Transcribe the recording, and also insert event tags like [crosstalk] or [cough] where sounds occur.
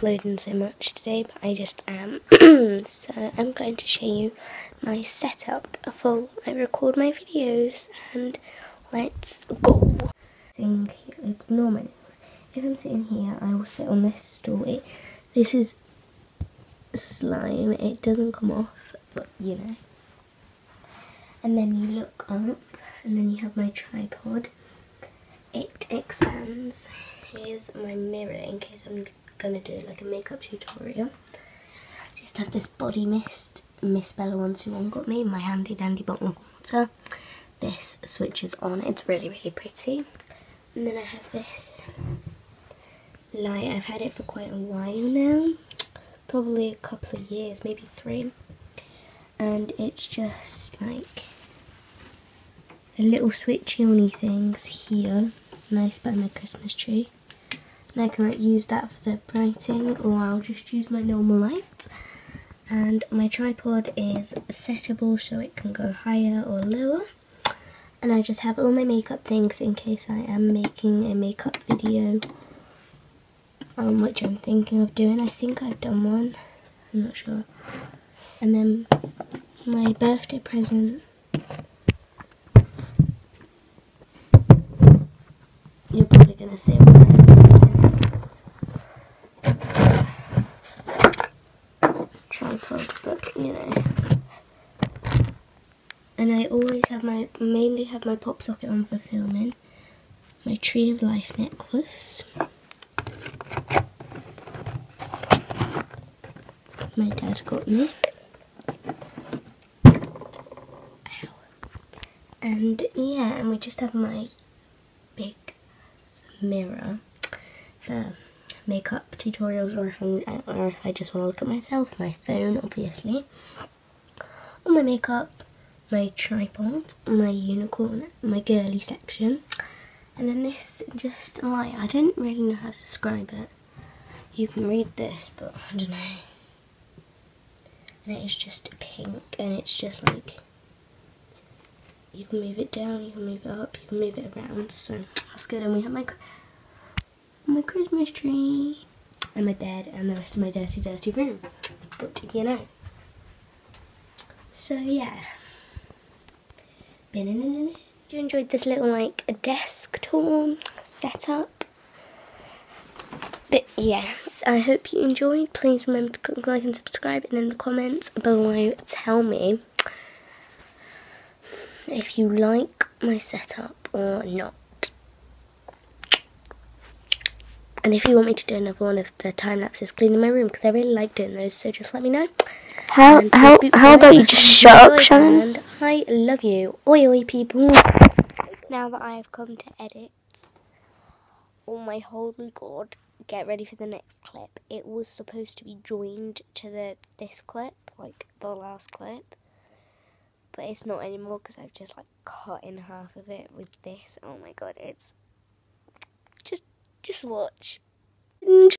uploading so much today, but I just am. [clears throat] so I'm going to show you my setup for I record my videos, and let's go. Ignore my nails. If I'm sitting here, I will sit on this stool. It, this is slime. It doesn't come off, but you know. And then you look up, and then you have my tripod. It expands. Here's my mirror in case I'm gonna do like a makeup tutorial. Just have this body mist, Miss Bella 121 got me, my handy dandy bottle of water. This switches on, it's really really pretty. And then I have this light, I've had it for quite a while now, probably a couple of years, maybe three. And it's just like the little switchy ony things here, nice by my Christmas tree. And I can like use that for the brighting or I'll just use my normal lights. And my tripod is settable so it can go higher or lower. And I just have all my makeup things in case I am making a makeup video. Um, which I'm thinking of doing. I think I've done one. I'm not sure. And then my birthday present you're probably going to say tripod, but you know. And I always have my, mainly have my pop socket on for filming. My Tree of Life necklace. My dad got me. Ow. And yeah, and we just have my big mirror for makeup tutorials or if, I'm, or if I just want to look at myself, my phone obviously, all my makeup, my tripod, my unicorn, my girly section, and then this just light, I don't really know how to describe it, you can read this but I don't know, and it is just pink and it's just like you can move it down, you can move it up, you can move it around, so that's good. And we have my my Christmas tree and my bed and the rest of my dirty, dirty room. But you know. So yeah. You enjoyed this little like a desk tour setup. But yes, I hope you enjoyed. Please remember to click like and subscribe and in the comments below tell me if you like my setup or not. And if you want me to do another one of the time lapses cleaning my room, because I really like doing those, so just let me know. How how how about you just shut up, Shannon? And I love you, oi oi people. Now that I have come to edit, oh my holy god, get ready for the next clip. It was supposed to be joined to the this clip, like the last clip but it's not anymore because I've just like cut in half of it with this. Oh my god, it's just watch.